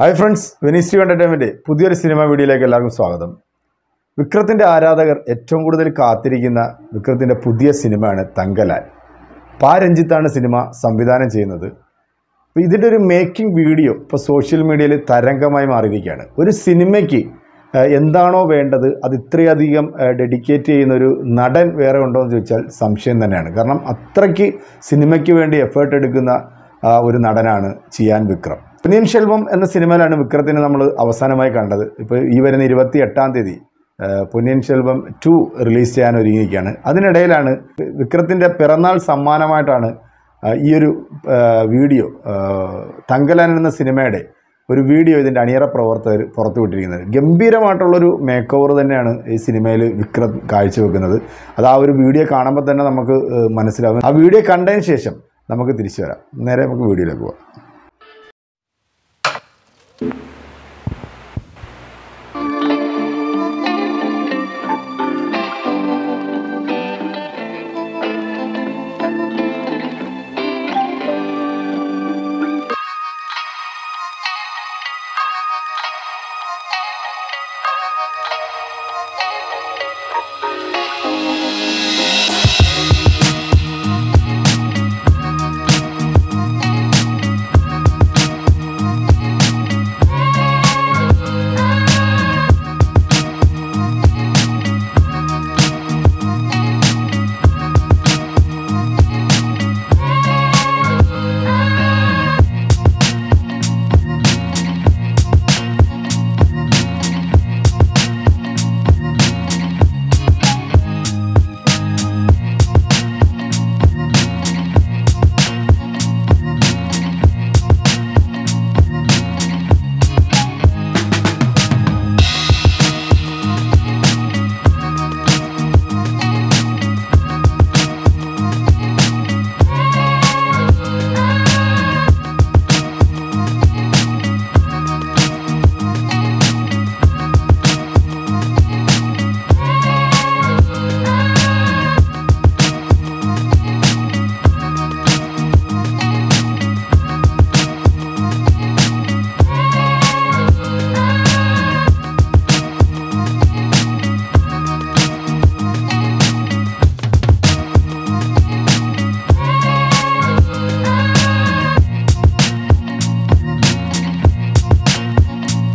Hi friends Venice to entertainment പുതിയൊരു cinema വീഡിയോയിലേക്ക് എല്ലാവർക്കും സ്വാഗതം. വിക്രത്തിന്റെ ആരാധകർ ഏറ്റവും കൂടുതൽ കാത്തിരിക്കുന്ന വിക്രത്തിന്റെ പുതിയ സിനിമയാണ് തങ്കലാൽ. പാ രഞ്ജിത്താണ് സിനിമ സംവിധാനം ചെയ്യുന്നത്. അപ്പോൾ ഇതിന്റെ ഒരു മേക്കിംഗ് വീഡിയോ ഇപ്പോൾ സോഷ്യൽ മീഡിയയിൽ തരംഗമായി മാറിയിരിക്കുകയാണ്. ഒരു സിനിമയ്ക്ക് എന്താണോ വേണ്ടത് അത് ഇത്രയധികം ഡെഡിക്കേറ്റ് ചെയ്യുന്ന ഒരു നടൻ വേറെ ഉണ്ടോ എന്ന് ചോദിച്ചാൽ സംശയം തന്നെയാണ്. കാരണം അത്രയ്ക്ക് സിനിമയ്ക്ക് വേണ്ടി എഫേർട്ട് എടുക്കുന്ന ഒരു നടനാണ് ചിയാൻ വിക്രം. പൊന്നിയൻ ശെൽവം എന്ന സിനിമയിലാണ് വിക്രത്തിനെ നമ്മൾ അവസാനമായി കണ്ടത്. ഇപ്പോൾ ഈ വരുന്ന ഇരുപത്തി എട്ടാം തീയതി പൊന്നിയൻ ശെൽവം ടു റിലീസ് ചെയ്യാൻ ഒരുങ്ങിയിരിക്കുകയാണ്. അതിനിടയിലാണ് വിക്രത്തിന്റെ പിറന്നാൾ സമ്മാനമായിട്ടാണ് ഈ ഒരു വീഡിയോ തങ്കലൻ എന്ന സിനിമയുടെ ഒരു വീഡിയോ ഇതിന്റെ അണിയറ പ്രവർത്തകർ പുറത്തുവിട്ടിരിക്കുന്നത് ഗംഭീരമായിട്ടുള്ളൊരു മേക്ക് ഓവർ തന്നെയാണ് ഈ സിനിമയിൽ വിക്രം കാഴ്ചവെക്കുന്നത്. അത് ആ ഒരു വീഡിയോ കാണുമ്പോൾ തന്നെ നമുക്ക് മനസ്സിലാവും. ആ വീഡിയോ കണ്ടതിന് ശേഷം നമുക്ക് തിരിച്ചു വരാം. നേരെ നമുക്ക് വീഡിയോയിലേക്ക് പോകാം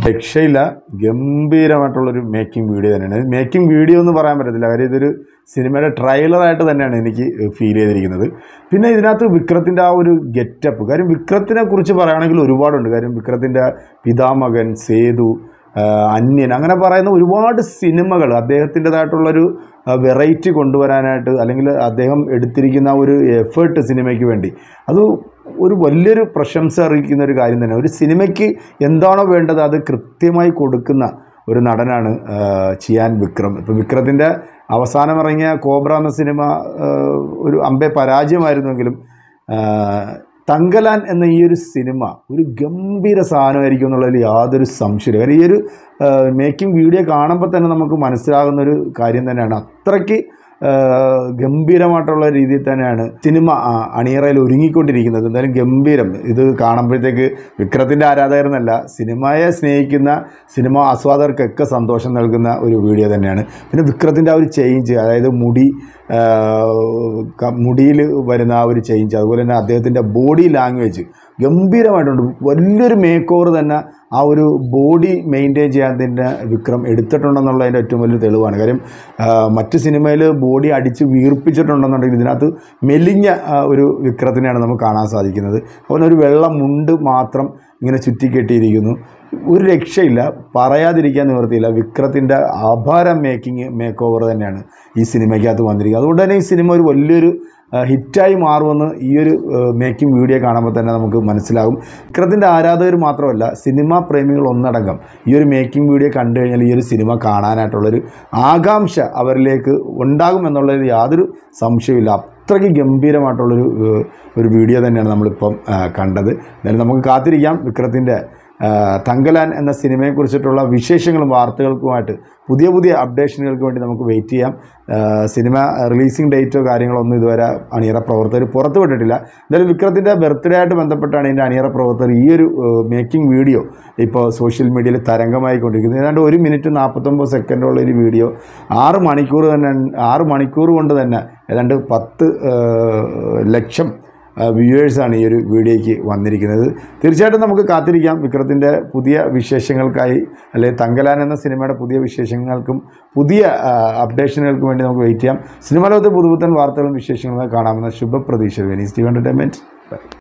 രക്ഷയില്ല. ഗംഭീരമായിട്ടുള്ളൊരു മേക്കിംഗ് വീഡിയോ തന്നെയാണ്. മേക്കിംഗ് വീഡിയോ എന്ന് പറയാൻ പറ്റത്തില്ല. കാര്യം ഇതൊരു സിനിമയുടെ ട്രailer-ആയിട്ട് തന്നെയാണ് എനിക്ക് ഫീൽ ചെയ്തിരിക്കുന്നത്. പിന്നെ ഇതിനകത്ത് വിക്രത്തിന്റെ ആ ഒരു ഗെറ്റപ്പ് കാര്യം വിക്രത്തിനെ കുറിച്ച് പറയുകയാണെങ്കിൽ ഒരുപാടുണ്ട്. കാര്യം വിക്രത്തിന്റെ പിതാമകൻ സേതു അന്യൻ അങ്ങനെ പറയുന്ന ഒരുപാട് സിനിമകൾ അദ്ദേഹത്തിന്റെതായിട്ടുള്ളൊരു വെറൈറ്റി കൊണ്ടുവരാനായിട്ട് അല്ലെങ്കിൽ അദ്ദേഹം എടുത്തിരിക്കുന്ന ഒരു എഫേർട്ട് സിനിമയ്ക്ക് വേണ്ടി. അത് ഒരു വലിയൊരു പ്രശംസ അറിയിക്കുന്ന ഒരു കാര്യം തന്നെ. ഒരു സിനിമയ്ക്ക് എന്താണോ വേണ്ടത് അത് കൃത്യമായി കൊടുക്കുന്ന ഒരു നടനാണ് ചിയാൻ വിക്രം. ഇപ്പോൾ വിക്രത്തിന്റെ അവസാനം ഇറങ്ങിയ കോബ്ര എന്ന സിനിമ ഒരു അമ്പെ പരാജയമായിരുന്നെങ്കിലും തങ്കലാൻ എന്ന ഈ ഒരു സിനിമ ഒരു ഗംഭീര സാധനമായിരിക്കും എന്നുള്ളതിൽ യാതൊരു സംശയമില്ല കാര്യം ഈ ഒരു മേക്കിംഗ് വീഡിയോ കാണുമ്പോൾ തന്നെ നമുക്ക് മനസ്സിലാകുന്ന ഒരു കാര്യം തന്നെയാണ്. അത്രയ്ക്ക് ഗംഭീരമായിട്ടുള്ള രീതിയിൽ തന്നെയാണ് സിനിമ അണിയറയിൽ ഒരുങ്ങിക്കൊണ്ടിരിക്കുന്നത്. എന്തായാലും ഗംഭീരം. ഇത് കാണുമ്പോഴത്തേക്ക് വിക്രത്തിന്റെ ആരാധകരെന്നല്ല സിനിമയെ സ്നേഹിക്കുന്ന സിനിമ ആസ്വാദകർക്കൊക്കെ സന്തോഷം നൽകുന്ന ഒരു വീഡിയോ തന്നെയാണ്. പിന്നെ വിക്രത്തിന്റെ ആ ഒരു ചേഞ്ച് അതായത് മുടി മുടിയിൽ വരുന്ന ആ ഒരു ചേഞ്ച് അതുപോലെ തന്നെ അദ്ദേഹത്തിന്റെ ബോഡി ലാംഗ്വേജ് ഗംഭീരമായിട്ടുണ്ട്. വലിയൊരു മേക്ക് ഓവർ തന്നെ ആ ഒരു ബോഡി മെയിന്റെയിൻ ചെയ്യാൻ തന്നെ വിക്രം എടുത്തിട്ടുണ്ടെന്നുള്ളതിന്റെ ഏറ്റവും വലിയ തെളിവാണ്. കാര്യം മറ്റ് സിനിമയിൽ ബോഡി അടിച്ച് വീർപ്പിച്ചിട്ടുണ്ടെന്നുണ്ടെങ്കിൽ ഇതിനകത്ത് മെലിഞ്ഞ ഒരു വിക്രത്തിനെയാണ് നമുക്ക് കാണാൻ സാധിക്കുന്നത്. അതുപോലെ ഒരു വെള്ള മുണ്ട് മാത്രം ഇങ്ങനെ ചുറ്റിക്കെട്ടിയിരിക്കുന്നു. ഒരു രക്ഷയില്ല പറയാതിരിക്കാൻ നിവർത്തിയില്ല വിക്രത്തിന്റെ അപാര മേക്കിംഗ് മേക്ക് തന്നെയാണ് ഈ സിനിമയ്ക്കകത്ത് വന്നിരിക്കുന്നത്. അതുകൊണ്ട് തന്നെ ഈ സിനിമ ഒരു വലിയൊരു ഹിറ്റായി മാറുമെന്ന് ഈ ഒരു മേക്കിംഗ് വീഡിയോ കാണുമ്പോൾ തന്നെ നമുക്ക് മനസ്സിലാകും. വിക്രത്തിന്റെ ആരാധകർ മാത്രമല്ല സിനിമാ പ്രേമികൾ ഒന്നടങ്കം ഈ ഒരു മേക്കിംഗ് വീഡിയോ കണ്ടു കഴിഞ്ഞാൽ ഈ ഒരു സിനിമ കാണാനായിട്ടുള്ളൊരു ആകാംക്ഷ അവരിലേക്ക് ഉണ്ടാകും എന്നുള്ളതിൽ യാതൊരു സംശയമില്ല അത്രയ്ക്ക് ഗംഭീരമായിട്ടുള്ളൊരു ഒരു വീഡിയോ തന്നെയാണ് നമ്മളിപ്പം കണ്ടത്. എന്തായാലും നമുക്ക് കാത്തിരിക്കാം. വിക്രത്തിന്റെ തങ്കലാൻ എന്ന സിനിമയെക്കുറിച്ചിട്ടുള്ള വിശേഷങ്ങളും വാർത്തകൾക്കുമായിട്ട് പുതിയ പുതിയ അപ്ഡേഷനുകൾക്ക് വേണ്ടി നമുക്ക് വെയിറ്റ് ചെയ്യാം. സിനിമ റിലീസിംഗ് ഡേറ്റോ കാര്യങ്ങളോ ഒന്നും ഇതുവരെ അണിയറ പ്രവർത്തകർ പുറത്തുവിട്ടിട്ടില്ല എന്തായാലും വിക്രത്തിന്റെ ബർത്ത്ഡേ ആയിട്ട് ബന്ധപ്പെട്ടാണ് എന്റെ അണിയറ പ്രവർത്തകർ ഈ ഒരു മേക്കിംഗ് വീഡിയോ ഇപ്പോൾ സോഷ്യൽ മീഡിയയിൽ തരംഗമായി കൊണ്ടിരിക്കുന്നത് ഏതാണ്ട് ഒരു മിനിറ്റ് നാൽപ്പത്തൊമ്പത് സെക്കൻഡുള്ള ഒരു വീഡിയോ. ആറ് മണിക്കൂർ തന്നെ ആറ് മണിക്കൂർ കൊണ്ട് തന്നെ ഏതാണ്ട് പത്ത് ലക്ഷം വ്യൂവേഴ്സാണ് ഈ ഒരു വീഡിയോയ്ക്ക് വന്നിരിക്കുന്നത്. തീർച്ചയായിട്ടും നമുക്ക് കാത്തിരിക്കാം. വിക്രത്തിന്റെ പുതിയ വിശേഷങ്ങൾക്കായി അല്ലെങ്കിൽ തങ്കലാൻ എന്ന സിനിമയുടെ പുതിയ വിശേഷങ്ങൾക്കും പുതിയ അപ്ഡേഷനുകൾക്കും വേണ്ടി നമുക്ക് വെയിറ്റ് ചെയ്യാം. സിനിമ ലോകത്തെ പുതുപുത്തൻ വാർത്തകളും വിശേഷങ്ങളും കാണാമെന്ന ശുഭപ്രതീക്ഷ വെനീസ് ടി എന്റർടൈൻമെന്റ്